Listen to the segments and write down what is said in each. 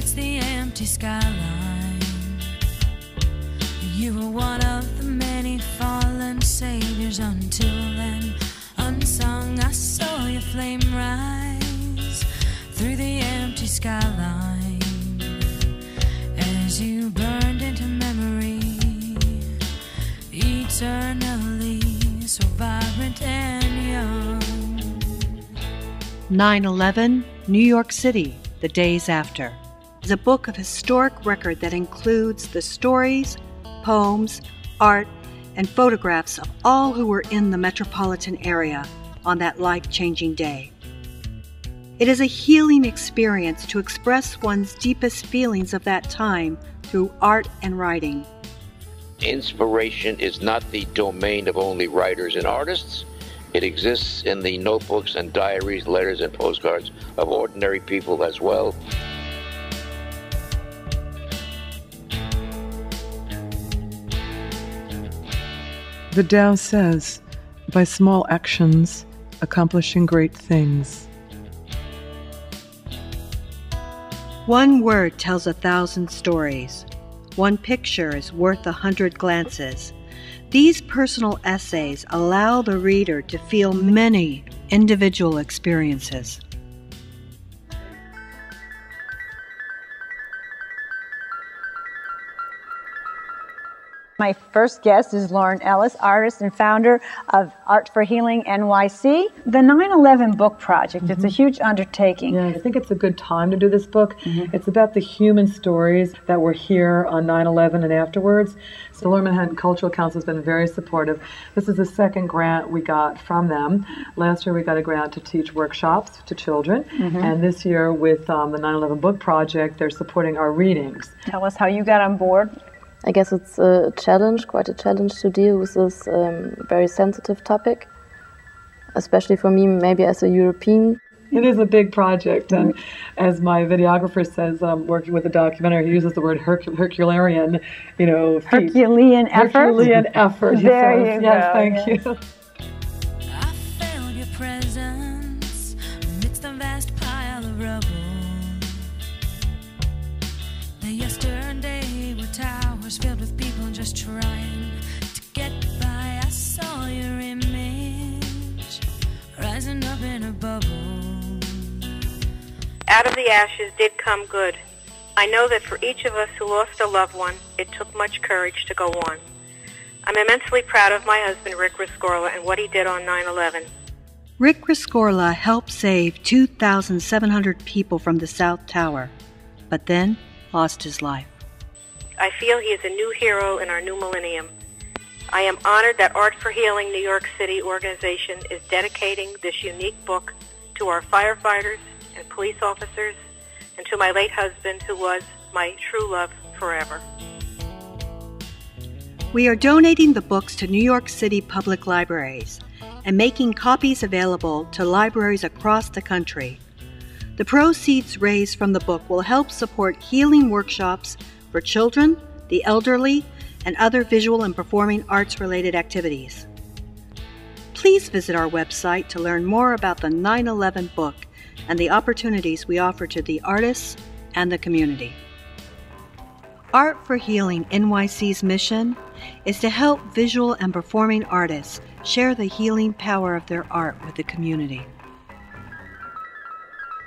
amidst the empty skyline. You were one of the many fallen saviors until then. Unsung, I saw your flame rise through the empty skyline as you burned into memory eternally, so vibrant and young. 9 11, New York City, The Days After, is a book of historic record that includes the stories, poems, art, and photographs of all who were in the metropolitan area on that life changing day. It is a healing experience to express one's deepest feelings of that time through art and writing. Inspiration is not the domain of only writers and artists. It exists in the notebooks and diaries, letters, and postcards of ordinary people as well. The Tao says, by small actions, accomplishing great things. One word tells a thousand stories. One picture is worth a hundred glances. These personal essays allow the reader to feel many individual experiences. My first guest is Loren Ellis, artist and founder of Art for Healing NYC. The 9 11 Book Project, mm-hmm. it's a mm-hmm. huge undertaking. Yeah, I think it's a good time to do this book. Mm-hmm. It's about the human stories that were here on 9 11 and afterwards. So, Lower Manhattan Cultural Council has been very supportive. This is the second grant we got from them. Last year, we got a grant to teach workshops to children. Mm-hmm. And this year, with um, the 9 11 Book Project, they're supporting our readings. Tell us how you got on board I guess it's a challenge, quite a challenge to deal with this um, very sensitive topic, especially for me, maybe as a European. It is a big project, and as my videographer says, um, working with a documentary, he uses the word Herc- Herculean, you know, feat. Herculean effort. Herculean effort. there you yes, go. thank yes. you. Filled with people just trying to get by. I saw your image rising up in a bubble. Out of the ashes did come good. I know that for each of us who lost a loved one, it took much courage to go on. I'm immensely proud of my husband, Rick Rescorla, and what he did on 9-11. Rick Rescorla helped save 2,700 people from the South Tower, but then lost his life. I feel he is a new hero in our new millennium. I am honored that Art for Healing New York City organization is dedicating this unique book to our firefighters and police officers and to my late husband who was my true love forever. We are donating the books to New York City public libraries and making copies available to libraries across the country. The proceeds raised from the book will help support healing workshops for children, the elderly, and other visual and performing arts related activities. Please visit our website to learn more about the 9 11 book and the opportunities we offer to the artists and the community. Art for Healing NYC's mission is to help visual and performing artists share the healing power of their art with the community.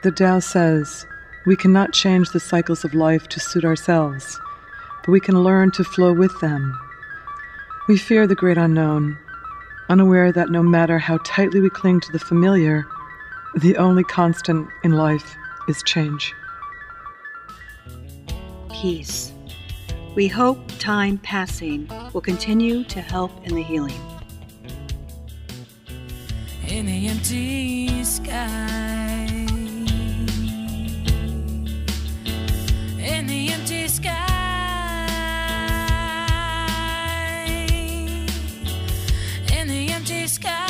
The Tao says, we cannot change the cycles of life to suit ourselves, but we can learn to flow with them. We fear the great unknown, unaware that no matter how tightly we cling to the familiar, the only constant in life is change. Peace. We hope time passing will continue to help in the healing. In the empty sky. Sky.